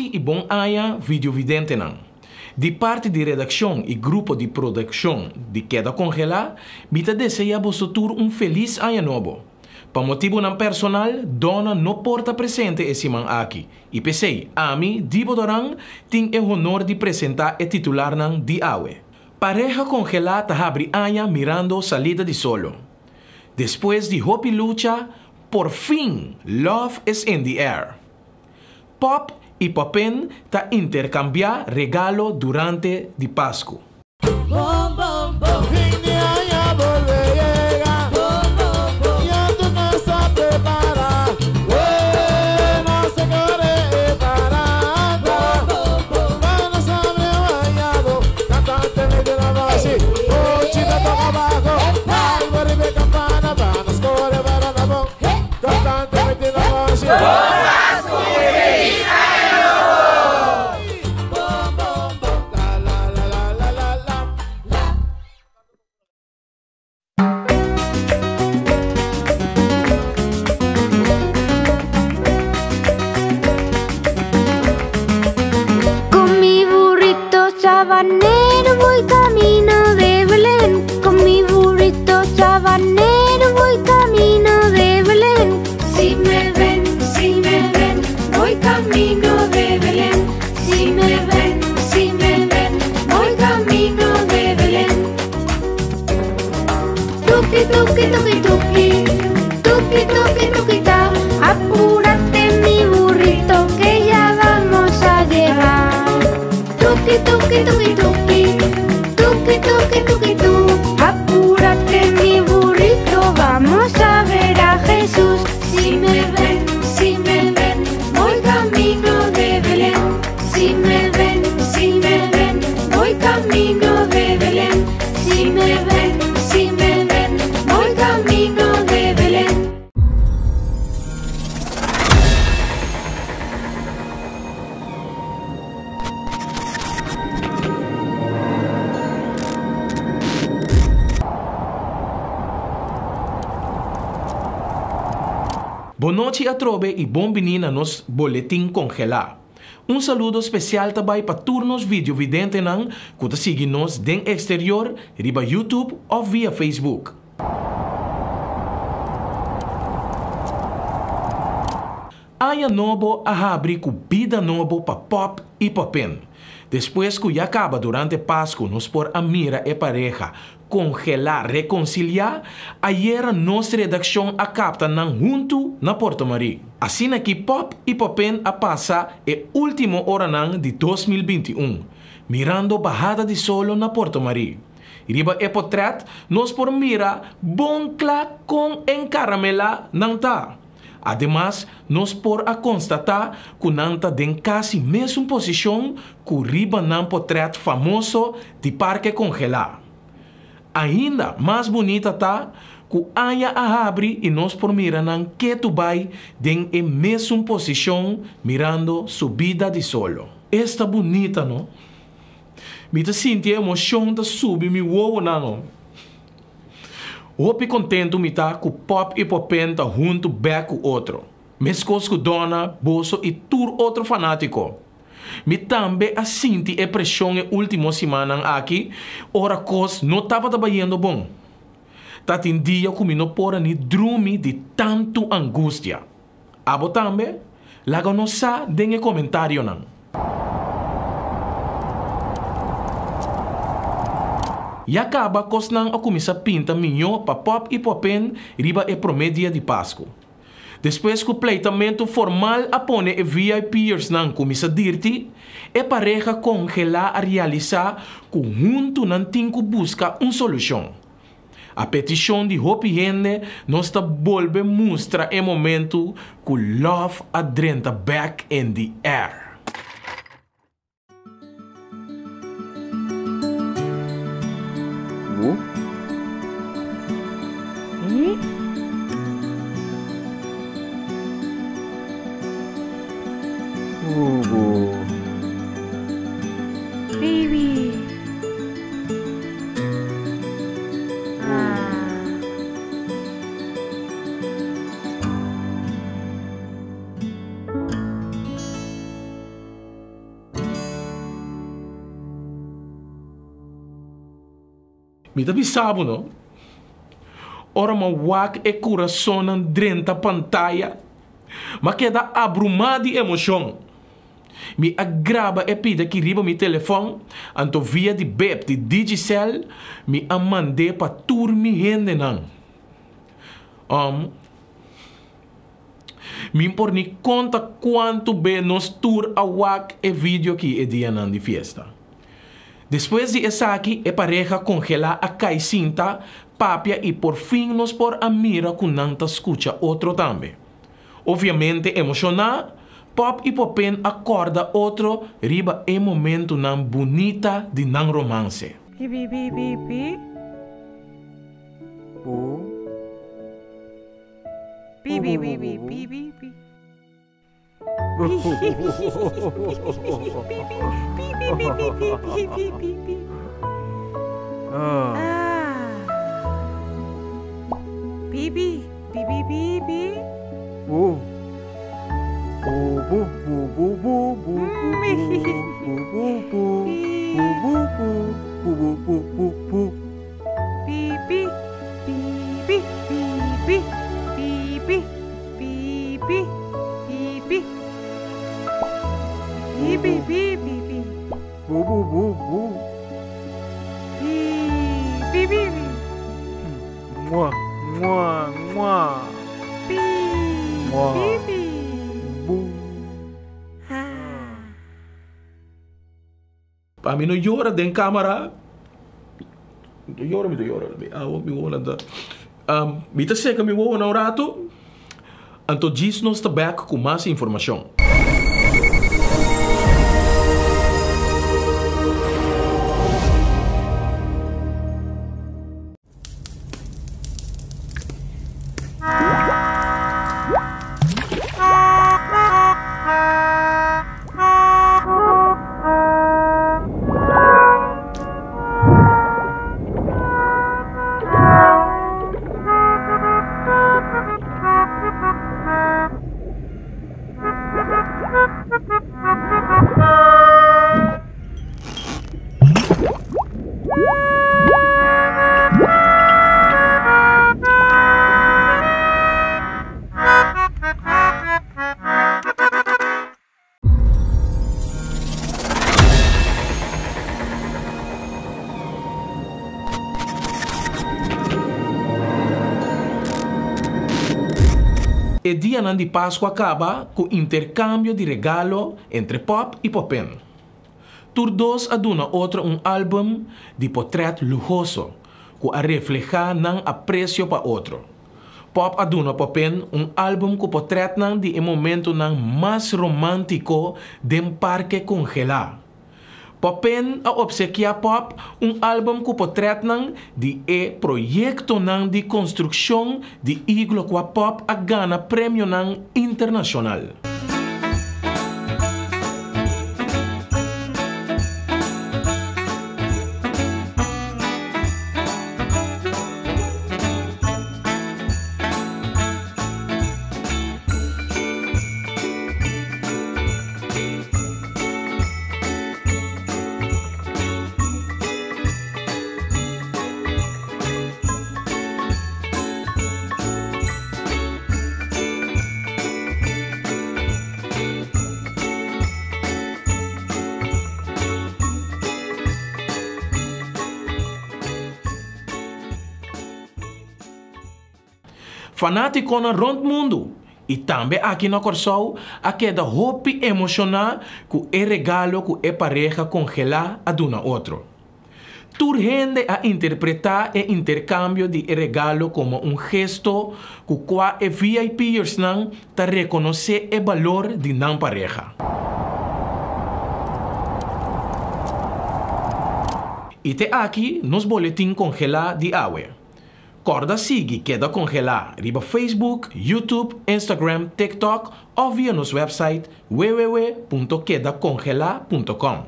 E bom aia videovidente não. De parte de redação e grupo de produção de Queda Congelar, mita deseja vosotros um feliz ano novo. Para motivo não personal, dona não porta presente esse man aqui. E pensei, a mim, Dibo Doran, tem o honor de apresentar o titular nan de Awe. Pareja congelada abre aña mirando salida de solo. Después de Hopi lucha, por fin, love is in the air. Pop y Popin ta intercambiar regalo durante de Pascua. Camino de Belén. Si me ven, si me ven, voy camino de Belén. Boa noite a trove e bom menina nos boletim congelar. Um saludo especial também para turnos vídeo vidente que te sigue nos den exterior, riba YouTube ou via Facebook. Aya novo a com vida novo para pop e popin. Depois que acaba durante Páscoa nos por a mira e pareja congelar, reconciliar, ayer nossa redação a capta nan junto na Porto Marí. Assim que pop e popin a passa e último hora nan de 2021, mirando bajada de solo na Porto Marí. Riba e potret, nos por mira bom com encaramela não tá. Además, nos por a constatar que nanta den casi mesma posição que o riba nan potret famoso de Parque Congelar. Ainda mais bonita tá que aya a abre e nós por mira nan que tu vai den e mesma posição mirando subida de solo. Esta bonita, não? Me senti a emoção da subir mi uovo, não? Hopi contento tá com pop e popenta junto com outro. Mescos com dona, bolso e tur outro fanático. Me também a senti a pressão e última semana aqui, ora cos não estava trabalhando bom. Tem dia que me não pora ni drume de tanto angústia. Abo também, lago não sa den comentário não. E acaba cosnang a começar pinta minho para pop e popin riba e promedia de Páscoa. Depois que o pleitamento formal apone e VIPers nang começa dirti, e pareja congela a realizar que junto não tem que buscar uma solução. A petição de Hopi Hende nos volve mostra em momento que love adrenta back in the air. Me tabi sabo, no? Ora ma wak e coração drenta pantalla. Ma queda abrumada de emoção. Me agraba e pida que riba mi telefone, anto via de bep de Digicel, me amande pa tur mi hende nan. Um, me por ni conta quanto be nos tour a wak e vídeo que e dia de fiesta. Depois de essa aqui, e pareja congela a caicinta, papia e por fim nos por a mira com nanta escucha outro também. Obviamente emocionar, Pop e Popin acorda outro riba é momento nan bonita de nan romance. Bi bi bi bi bi. Bu. Bi bi bi bi bi bi bi. Bi bi bi bi bi bi bi bi bi. Ah. Ah. Bi bi bi bi bi bi. Bu. Bu bu bu bu bu bu bu bu bu bu bu bu bu bu bu bu bu bu bu bu bu. Pi pi pi. Mua mua mua. Pi mua. pi pi. Bu. Pa minu llora den cámara. Llora mi llora. Ah, mi wala da. Um, bita que mi wala na orato. Anto gis nos tabak kumasi informasyon. E dia de Páscoa acaba com intercâmbio de regalo entre Pop e Popin. Tur dos aduna outro um álbum de portrait lujoso, que a refleja nan aprecio pa outro. Pop aduna Popin um álbum com portrait nan de um momento nan mais romântico de um parque congelado. Popin a obsequia Pop um álbum com portrait nan de e projeto nan de construção de iglo com a Pop a gana prêmio nan internacional. Fanático na rond mundo. E também aqui na Corsol, a queda hope emocional que é regalo que é pareja congelar a duna outro. Tur rende a interpretar e intercâmbio de regalo como um gesto que qua e VIPers não ta reconhecer o valor de não pareja. E te aqui nos boletim congelar de água. Corda sigue queda congelar riba Facebook, YouTube, Instagram, TikTok ou via nosso website www.quedacongelar.com.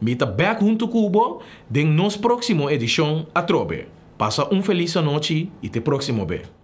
Mita back junto cubo de nos próximo edição a trobe. Passa um feliz noite e te próximo be.